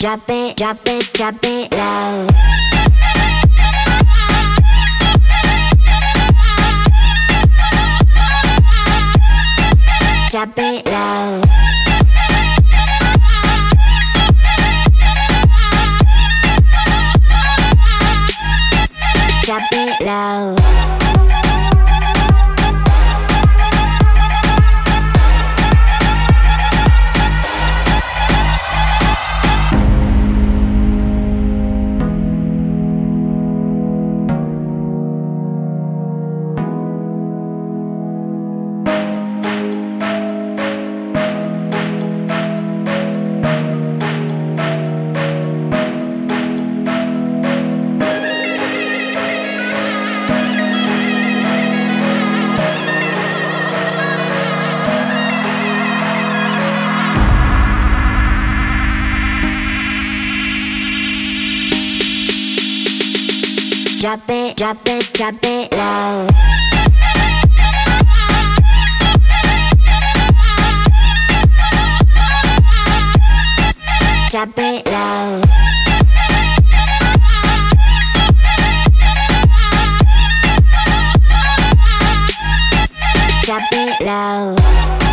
Drop it, drop it, drop it low. Drop it low. Drop it low. drop it, drop it, drop it low. Drop it low. Drop it low.